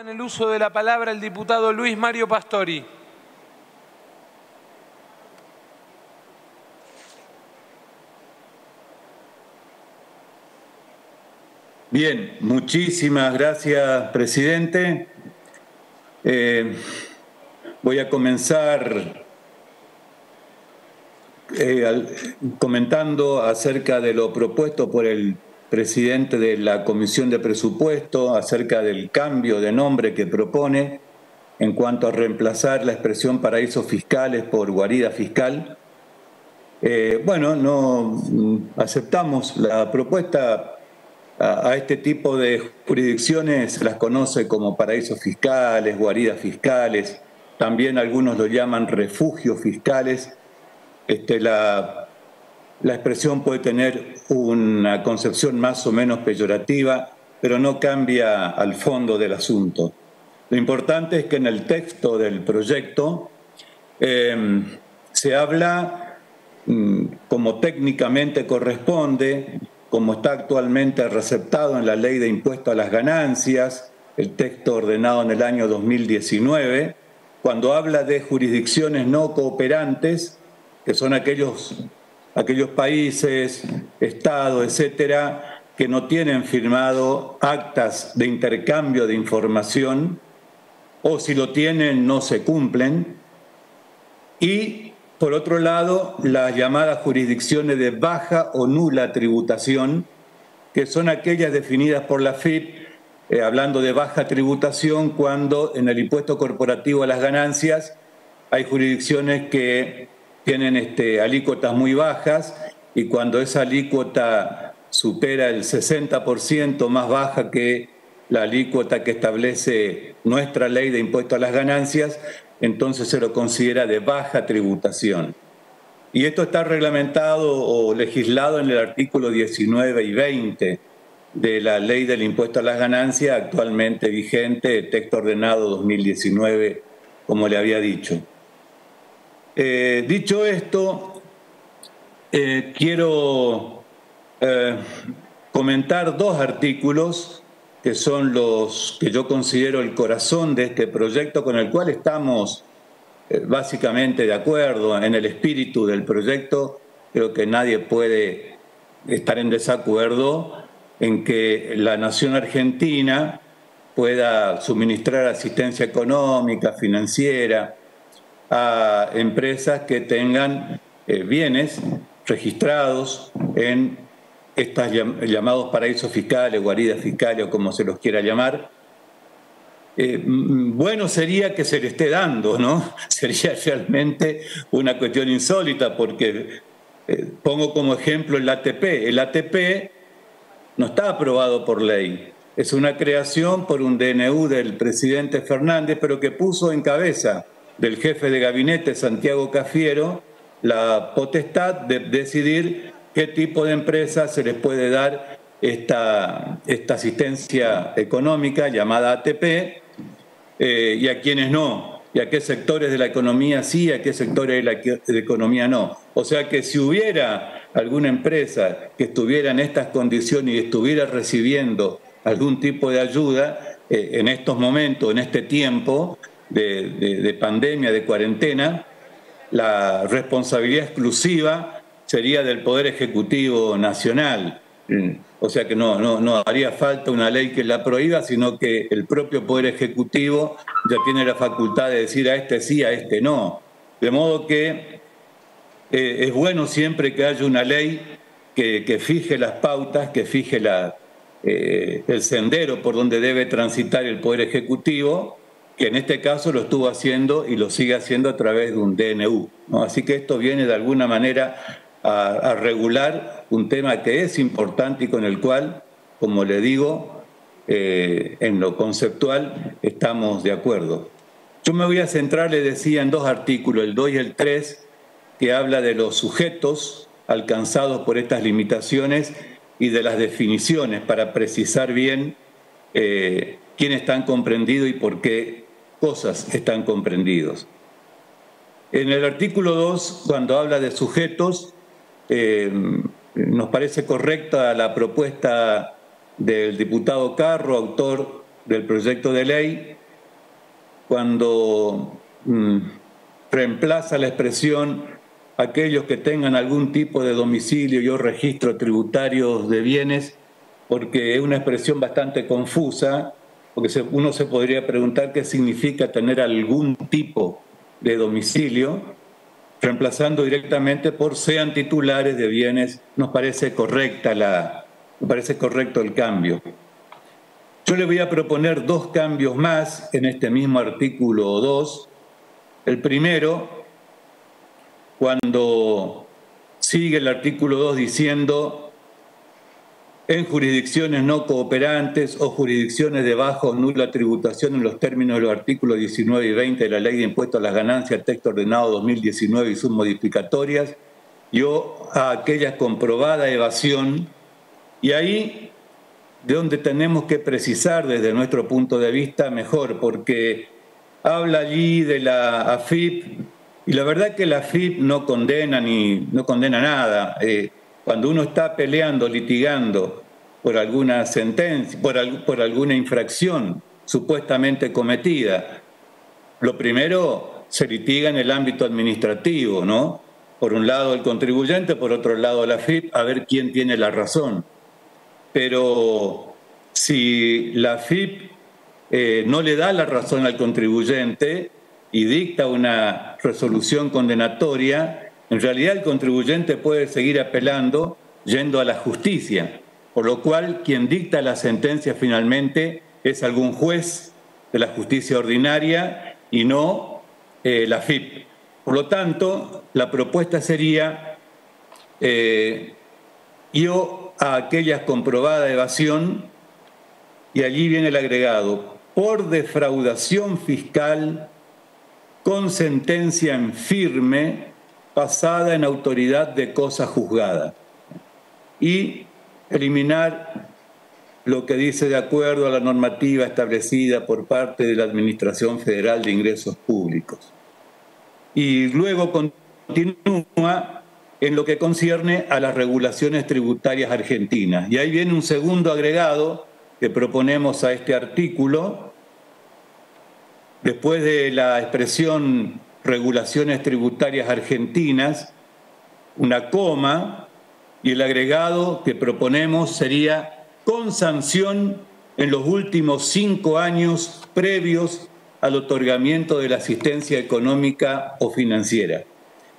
En el uso de la palabra el diputado Luis Mario Pastori. Bien, muchísimas gracias, presidente. Eh, voy a comenzar eh, comentando acerca de lo propuesto por el presidente de la Comisión de Presupuesto, acerca del cambio de nombre que propone en cuanto a reemplazar la expresión paraísos fiscales por guarida fiscal. Eh, bueno, no aceptamos la propuesta a, este tipo de jurisdicciones las conoce como paraísos fiscales, guaridas fiscales, también algunos lo llaman refugios fiscales. Este, la, la expresión puede tener una concepción más o menos peyorativa, pero no cambia al fondo del asunto. Lo importante es que en el texto del proyecto em, se habla mm, como técnicamente corresponde como está actualmente receptado en la ley de impuesto a las ganancias, el texto ordenado en el año 2019, cuando habla de jurisdicciones no cooperantes, que son aquellos, aquellos países, estados, etcétera, que no tienen firmado actas de intercambio de información, o si lo tienen no se cumplen, y por otro lado, las llamadas jurisdicciones de baja o nula tributación, que son aquellas definidas por la FIP, eh, hablando de baja tributación, cuando en el impuesto corporativo a las ganancias hay jurisdicciones que tienen este, alícuotas muy bajas y cuando esa alícuota supera el 60% más baja que la alícuota que establece nuestra ley de impuesto a las ganancias, entonces se lo considera de baja tributación. Y esto está reglamentado o legislado en el artículo 19 y 20 de la ley del impuesto a las ganancias actualmente vigente, texto ordenado 2019, como le había dicho. Eh, dicho esto, eh, quiero eh, comentar dos artículos que son los que yo considero el corazón de este proyecto con el cual estamos básicamente de acuerdo en el espíritu del proyecto. Creo que nadie puede estar en desacuerdo en que la nación argentina pueda suministrar asistencia económica, financiera a empresas que tengan eh, bienes registrados en estos llamados paraísos fiscales, guaridas fiscales o como se los quiera llamar, eh, bueno sería que se le esté dando, ¿no? Sería realmente una cuestión insólita porque eh, pongo como ejemplo el ATP. El ATP no está aprobado por ley, es una creación por un DNU del presidente Fernández, pero que puso en cabeza del jefe de gabinete Santiago Cafiero la potestad de decidir qué tipo de empresas se les puede dar esta, esta asistencia económica llamada ATP eh, y a quienes no, y a qué sectores de la economía sí, a qué sectores de la economía no. O sea que si hubiera alguna empresa que estuviera en estas condiciones y estuviera recibiendo algún tipo de ayuda eh, en estos momentos, en este tiempo de, de pandemia, de cuarentena, la responsabilidad exclusiva sería del Poder Ejecutivo Nacional. O sea que no, no, no haría falta una ley que la prohíba, sino que el propio Poder Ejecutivo ya tiene la facultad de decir a este sí, a este no. De modo que eh, es bueno siempre que haya una ley que, fije las pautas, que fije la, eh, el sendero por donde debe transitar el Poder Ejecutivo, que en este caso lo estuvo haciendo y lo sigue haciendo a través de un DNU. Así que esto viene de alguna manera a, regular un tema que es importante y con el cual, como le digo, eh, en lo conceptual estamos de acuerdo. Yo me voy a centrar, le decía, en dos artículos, el 2 y el 3, que habla de los sujetos alcanzados por estas limitaciones y de las definiciones para precisar bien eh, quién están comprendidos y por qué cosas están comprendidos. En el artículo 2, cuando habla de sujetos, eh, nos parece correcta la propuesta del diputado Carro, autor del proyecto de ley cuando mm, reemplaza la expresión aquellos que tengan algún tipo de domicilio y o registro tributario de bienes, porque es una expresión bastante confusa, porque uno se podría preguntar qué significa tener algún tipo de domicilio, reemplazando directamente por sean titulares de bienes, nos parece correcta la, parece correcto el cambio. Yo le voy a proponer dos cambios más en este mismo artículo 2. El primero, cuando sigue el artículo 2 diciendo en jurisdicciones no cooperantes o jurisdicciones de baja o nula tributación en los términos de los artículos 19 y 20 de la Ley de Impuestos a las Ganancias, texto ordenado 2019 y sus modificatorias, o a aquellas comprobada evasión, y ahí de donde tenemos que precisar desde nuestro punto de vista mejor, porque habla allí de la AFIP y la verdad que la AFIP no condena ni no condena nada. Eh, cuando uno está peleando, litigando por alguna sentencia, por, alguna infracción supuestamente cometida, lo primero se litiga en el ámbito administrativo, ¿no? Por un lado el contribuyente, por otro lado la AFIP, a ver quién tiene la razón pero si la FIP eh, no le da la razón al contribuyente y dicta una resolución condenatoria, en realidad el contribuyente puede seguir apelando yendo a la justicia, por lo cual quien dicta la sentencia finalmente es algún juez de la justicia ordinaria y no eh, la FIP. Por lo tanto, la propuesta sería eh, yo a aquellas comprobada evasión y allí viene el agregado, por defraudación fiscal con sentencia en firme pasada en autoridad de cosa juzgada y eliminar lo que dice de acuerdo a la normativa establecida por parte de la Administración Federal de Ingresos Públicos. Y luego continúa en lo que concierne a las regulaciones tributarias argentinas. Y ahí viene un segundo agregado que proponemos a este artículo. Después de la expresión regulaciones tributarias argentinas, una coma, y el agregado que proponemos sería con sanción en los últimos cinco años previos al otorgamiento de la asistencia económica o financiera.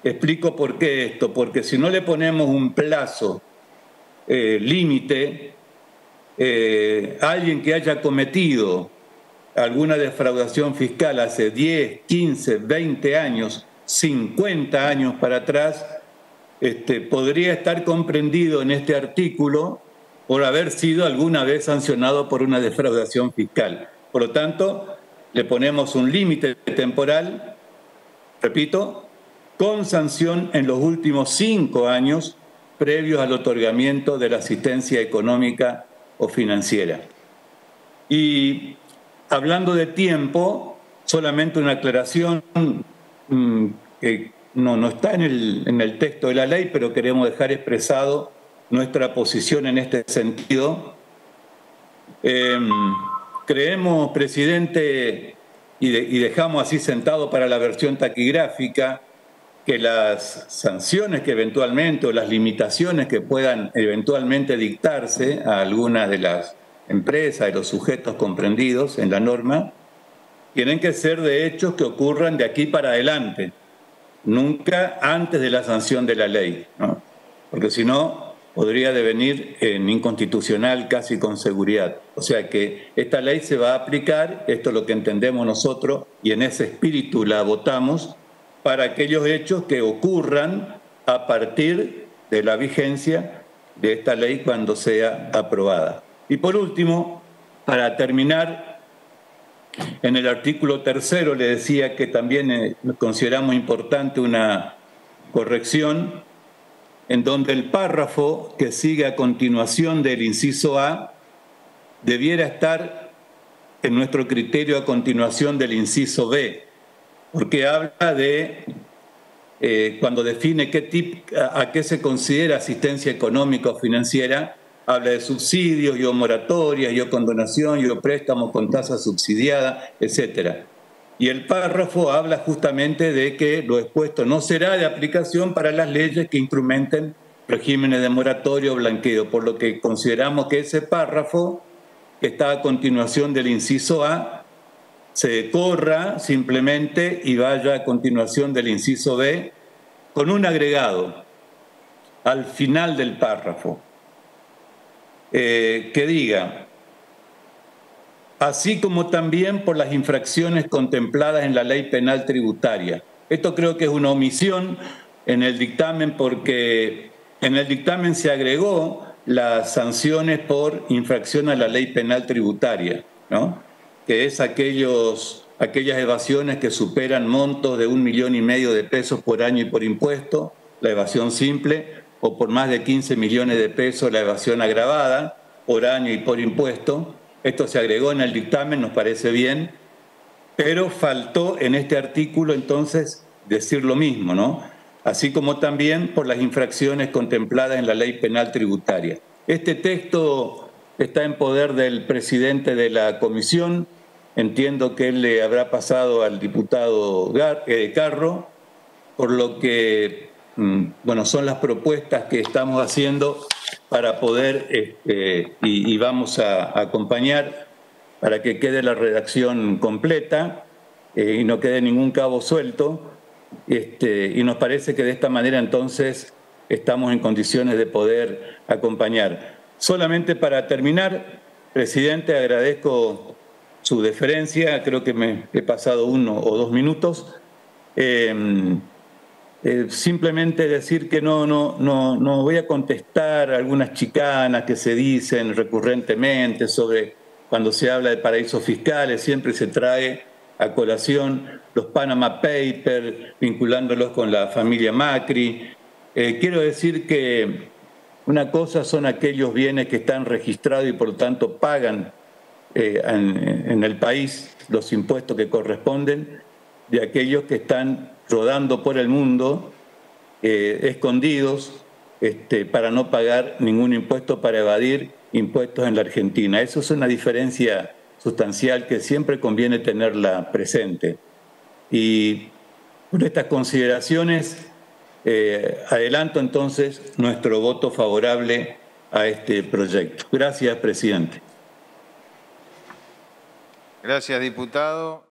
Explico por qué esto, porque si no le ponemos un plazo eh, límite, eh, alguien que haya cometido alguna defraudación fiscal hace 10, 15, 20 años, 50 años para atrás, este, podría estar comprendido en este artículo por haber sido alguna vez sancionado por una defraudación fiscal. Por lo tanto, le ponemos un límite temporal, repito, con sanción en los últimos cinco años previos al otorgamiento de la asistencia económica o financiera. Y hablando de tiempo, solamente una aclaración mm, que no, no está en el, en el texto de la ley, pero queremos dejar expresado nuestra posición en este sentido. Em, creemos, presidente, y, y dejamos así sentado para la versión taquigráfica, que las sanciones que eventualmente o las limitaciones que puedan eventualmente dictarse a algunas de las empresas, de los sujetos comprendidos en la norma, tienen que ser de hechos que ocurran de aquí para adelante, nunca antes de la sanción de la ley, porque si no podría devenir en inconstitucional casi con seguridad. O sea que esta ley se va a aplicar, esto es lo que entendemos nosotros, y en ese espíritu la votamos, para aquellos hechos que ocurran a partir de la vigencia de esta ley cuando sea aprobada. Y por último, para terminar, en el artículo tercero le decía que también eh, consideramos importante una corrección en donde el párrafo que sigue a continuación del inciso A debiera estar en nuestro criterio a continuación del inciso B porque habla de, eh, cuando define qué tip, a, qué se considera asistencia económica o financiera, habla de subsidios, yo moratoria, yo condonación, yo préstamos con tasa subsidiada, etc. Y el párrafo habla justamente de que lo expuesto no será de aplicación para las leyes que instrumenten regímenes de moratorio o blanqueo, por lo que consideramos que ese párrafo que está a continuación del inciso A se corra simplemente y vaya a continuación del inciso B con un agregado al final del párrafo eh, que diga, así como también por las infracciones contempladas en la ley penal tributaria. Esto creo que es una omisión en el dictamen porque en el dictamen se agregó las sanciones por infracción a la ley penal tributaria, ¿no? que es aquellos, aquellas evasiones que superan montos de un millón y medio de pesos por año y por impuesto, la evasión simple, o por más de 15 millones de pesos la evasión agravada por año y por impuesto. Esto se agregó en el dictamen, nos parece bien, pero faltó en este artículo entonces decir lo mismo, ¿no? Así como también por las infracciones contempladas en la ley penal tributaria. Este texto está en poder del presidente de la comisión. Entiendo que él le habrá pasado al diputado eh, Carro, por lo que Mm, bueno, son las propuestas que estamos haciendo para poder, este, y, vamos a, acompañar para que quede la redacción completa eh, y no quede ningún cabo suelto. Este, y nos parece que de esta manera entonces estamos en condiciones de poder acompañar. Solamente para terminar, presidente, agradezco su deferencia, creo que me he pasado uno o dos minutos. Eh, eh, simplemente decir que no, no, no, no voy a contestar algunas chicanas que se dicen recurrentemente sobre cuando se habla de paraísos fiscales, siempre se trae a colación los Panama Papers, vinculándolos con la familia Macri. Eh, quiero decir que una cosa son aquellos bienes que están registrados y por lo tanto pagan eh, en, en el país los impuestos que corresponden, de aquellos que están rodando por el mundo, eh, escondidos, este, para no pagar ningún impuesto, para evadir impuestos en la Argentina. Eso es una diferencia sustancial que siempre conviene tenerla presente. Y por estas consideraciones, eh, adelanto entonces nuestro voto favorable a este proyecto. Gracias, presidente. Gracias, diputado.